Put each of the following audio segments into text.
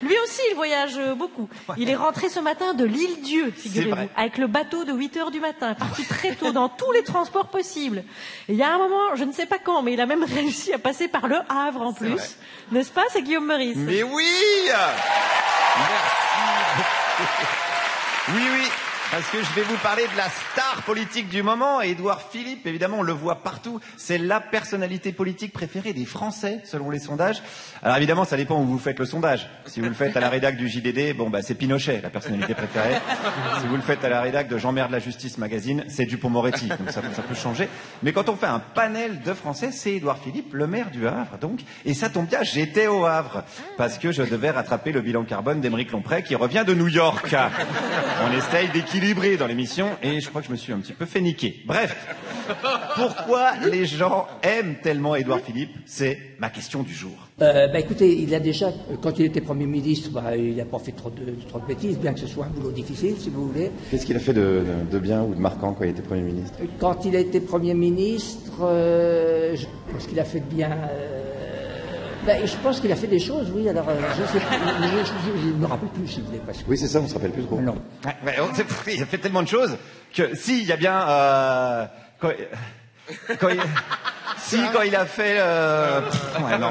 Lui aussi, il voyage euh, beaucoup. Il est rentré ce matin de l'île Dieu, figurez-vous, avec le bateau de 8 heures du matin, parti très tôt dans tous les transports possibles. Et il y a un moment, je ne sais pas quand, mais il a même réussi à passer par le Havre en plus. N'est-ce pas, c'est Guillaume Meurice? Mais oui! Merci Oui, oui, parce que je vais vous parler de la star politique du moment. Et Édouard Philippe, évidemment, on le voit partout. C'est la personnalité politique préférée des Français, selon les sondages. Alors évidemment, ça dépend où vous faites le sondage. Si vous le faites à la rédac du JDD, bon, bah, c'est Pinochet, la personnalité préférée. Si vous le faites à la rédac de Jean-Merde la Justice Magazine, c'est Dupont-Moretti. Donc ça, peut changer. Mais quand on fait un panel de Français, c'est Édouard Philippe, le maire du Havre, donc. Et ça tombe bien, j'étais au Havre. Parce que je devais rattraper le bilan carbone d'Émeric Lompré, qui revient de New York. On essaye d'équilibrer dans l'émission, et je crois que je me suis un petit peu fait niquer. Bref. Pourquoi les gens aiment tellement Édouard Philippe C'est ma question du jour. Euh, bah, écoutez, il a déjà, quand il était Premier ministre, bah, il n'a pas fait trop de, trop de bêtises, bien que ce soit un boulot difficile, si vous voulez. Qu'est-ce qu'il a fait de, de- de bien ou de marquant quand il était Premier ministre? Quand il a été Premier ministre, euh, je pense qu'il a fait de bien. euh, bah, je pense qu'il a fait des choses, oui. Alors, euh, je sais, je, je- je ne me rappelle plus, si vous voulez, parce que. Oui, c'est ça, on se rappelle plus trop. Non. Ouais, ouais, on sait- il a fait tellement de choses que si, il y a bien... euh, quand, quand il, si, quand il a fait... euh, pff, ouais, non,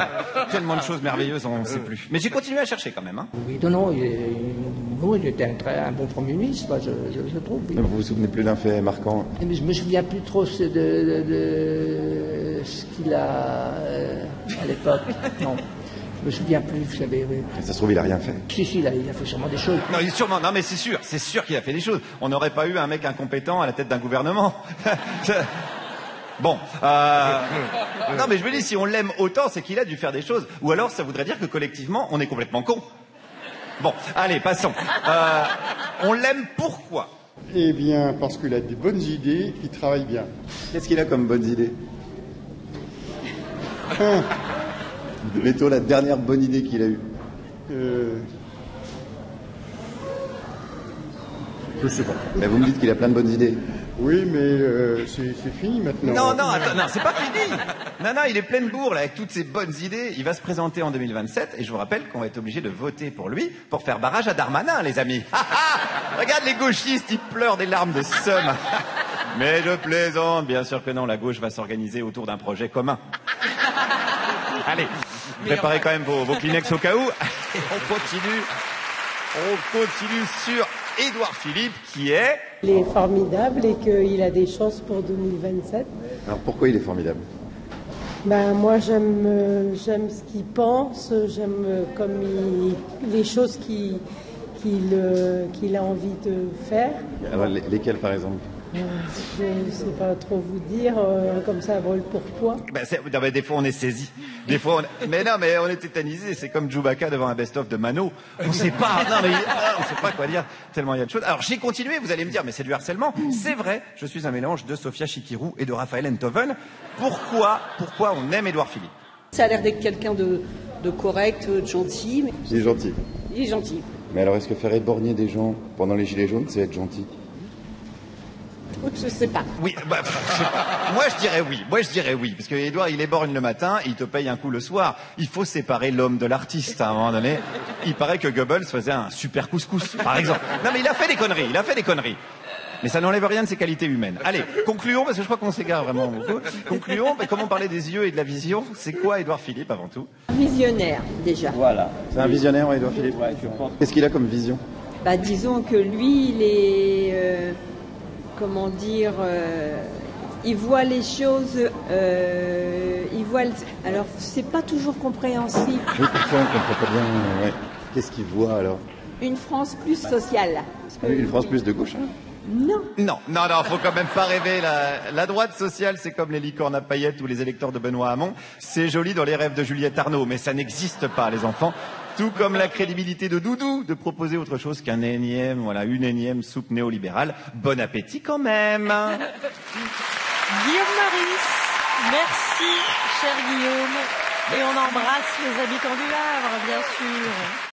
tellement de choses merveilleuses, on ne sait plus. Mais j'ai continué à chercher quand même. Hein. Oui, non, non, il, est- non, il était un, très, un bon Premier ministre, moi, je, je, je trouve. oui. Vous vous souvenez plus d'un fait marquant? Mais je me souviens plus trop de, de- de- de ce qu'il a euh, à l'époque. Non, je me souviens plus, vous savez. Oui. Ça se trouve, il a rien fait. Si, si, là, il a fait sûrement des choses. Non, il- sûrement, non mais c'est sûr, c'est sûr qu'il a fait des choses. On n'aurait pas eu un mec incompétent à la tête d'un gouvernement. Bon, euh, non mais je me dis, si on l'aime autant, c'est qu'il a dû faire des choses. Ou alors, ça voudrait dire que collectivement, on est complètement con. Bon, allez, passons. Euh, on l'aime pourquoi? Eh bien, parce qu'il a des bonnes idées, qu'il travaille bien. Qu'est-ce qu'il a comme bonnes idées? Mettons la dernière bonne idée qu'il a eue. Euh, je sais pas. Mais vous me dites qu'il a plein de bonnes idées. Oui, mais euh, c'est fini maintenant. Non, non, attends, non, c'est pas fini. Non, non, il est plein de bourre là, avec toutes ses bonnes idées. Il va se présenter en 2027 et je vous rappelle qu'on va être obligé de voter pour lui pour faire barrage à Darmanin, les amis. Ha, ha Regarde les gauchistes, ils pleurent des larmes de somme. Mais je plaisante, bien sûr que non, la gauche va s'organiser autour d'un projet commun. Allez, préparez quand même vos, vos Kleenex au cas où. Et on continue, on continue sur Édouard Philippe qui est... Il est formidable et qu'il a des chances pour 2027. Alors pourquoi il est formidable? Ben, moi, j'aime euh, j'aime ce qu'il pense, j'aime euh, comme il- les choses qu'il qu'il euh, qu'il a envie de faire. Alors les- lesquels par exemple? Je ne sais pas trop vous dire, euh, comme ça, brûle pour toi. Ben, non, des fois on est saisi. Des fois on... Mais non, mais on est tétanisé. C'est comme Chewbacca devant un best-of de Mano. On sait pas. Non, mais on sait pas quoi dire. Tellement il y a de choses. Alors j'ai continué. Vous allez me dire, mais c'est du harcèlement. C'est vrai. Je suis un mélange de Sofia Chikirou et de Raphaël Enthoven. Pourquoi, pourquoi on aime Édouard Philippe? Ça a l'air d'être quelqu'un de, de correct, de gentil, mais Il est gentil. il est gentil. Mais alors est-ce que faire éborgner des gens pendant les gilets jaunes, c'est être gentil? Je sais pas. Oui, bah, pff, je sais pas. Moi, je dirais oui. Moi, je dirais oui. Parce que Edouard, il est borgne le matin, il te paye un coup le soir. Il faut séparer l'homme de l'artiste à un moment donné. Il paraît que Goebbels faisait un super couscous, par exemple. Non, mais il a fait des conneries. Il a fait des conneries. Mais ça n'enlève rien de ses qualités humaines. Allez, concluons, parce que je crois qu'on s'égare vraiment beaucoup. Concluons, mais comment parler des yeux et de la vision C'est quoi Édouard Philippe, avant tout? Visionnaire, déjà. C'est un visionnaire, Edouard Philippe? Qu'est-ce qu'il a comme vision? Bah, disons que lui, il est. euh, comment dire. euh, il voit les choses. euh, il voit. le- alors, c'est pas toujours compréhensible. Oui, pourquoi on comprend pas bien euh, ouais. Qu'est-ce qu'il voit alors? Une France plus sociale. Que- Une France plus de gauche hein? Non. Non, non, non, faut quand même pas rêver. La, la droite sociale, c'est comme les licornes à paillettes ou les électeurs de Benoît Hamon. C'est joli dans les rêves de Juliette Arnaud, mais ça n'existe pas, les enfants. Tout comme la crédibilité de Doudou de proposer autre chose qu'un énième, voilà, une énième soupe néolibérale. Bon appétit quand même. Guillaume Maurice, merci, cher Guillaume. Et on embrasse les habitants du Havre, bien sûr.